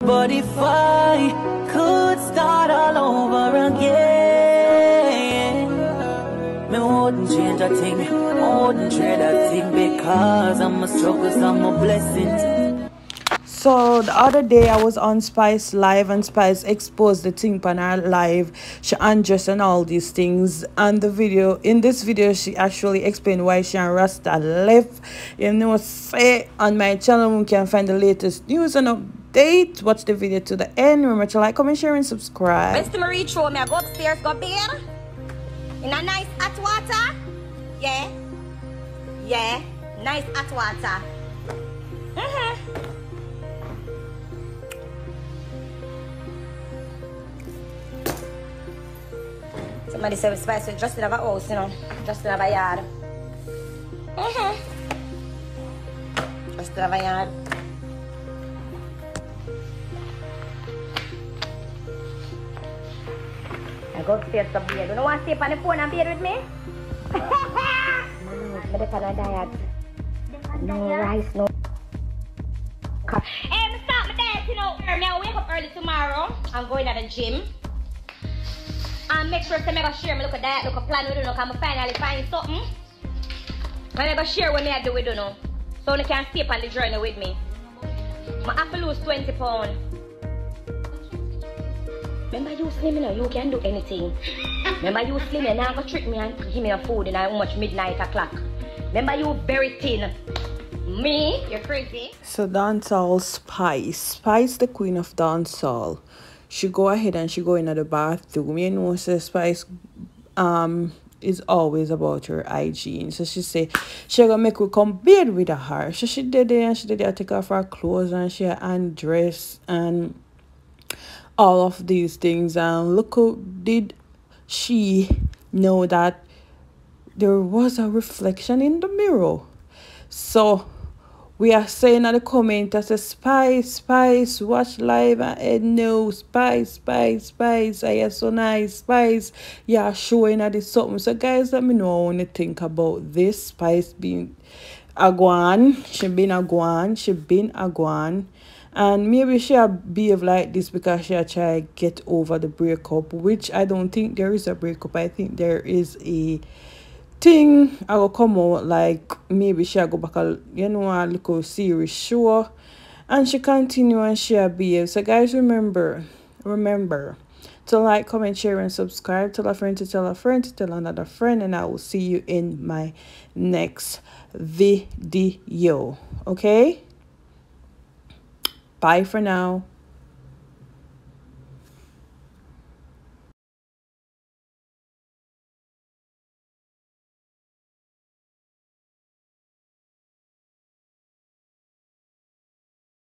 But if I could start all over again, me wouldn't change a thing, wouldn't trade a thing because I'm a struggle, I'm a blessing. So the other day I was on Spice Live and Spice exposed the thing on her live. She undressed and all these things. And the video in this video she actually explained why she and Rasta left. You know say on my channel you can find the latest news and update. Watch the video to the end. Remember to like, comment, share, and subscribe. Mr. Marie throw me I go upstairs, go beer. In a nice hot water. Yeah. Yeah. Nice hot water. Mm-hmm. Somebody said spice with just have a house, you know. Just have a yard. Mm-hmm. Just have a yard. Go upstairs to bed. You don't want to stay on the phone and bed with me? But if I diet. No rice, no. Hey, I'm start my diet, you know. I'll wake up early tomorrow. I'm going to the gym. And make sure to make share me look at that, look at plan with you know, because I finally find something. And I share what me I do with you know. So you can stay on the journey with me. I have to lose 20 pounds. Slim, you know, you can do anything. Remember you slim, you never trick me and give me a food in how much midnight o'clock. Remember you very thin. Me, you're crazy. So dancehall Spice. Spice the queen of dancehall she go ahead and she go into the bathroom. You know, so Spice um is always about her hygiene. So she say she gonna make we come bed with her. So she did it and she did it. I take off her clothes and she undress and all of these things. And look how did she know that there was a reflection in the mirror. So we are saying at the comment that says spice spice watch live and no spice spice spice i am so nice spice yeah showing at this something so guys let me know what you think about this spice being a guan she been a guan she been a guan and maybe she'll behave like this because she try get over the breakup which i don't think there is a breakup i think there is a thing I will come out like maybe she'll go back a you know a little series show and she continue and she'll behave. So guys remember remember to like, comment, share, and subscribe. Tell a friend to tell a friend to tell another friend, and I will see you in my next video. Okay? Bye for now.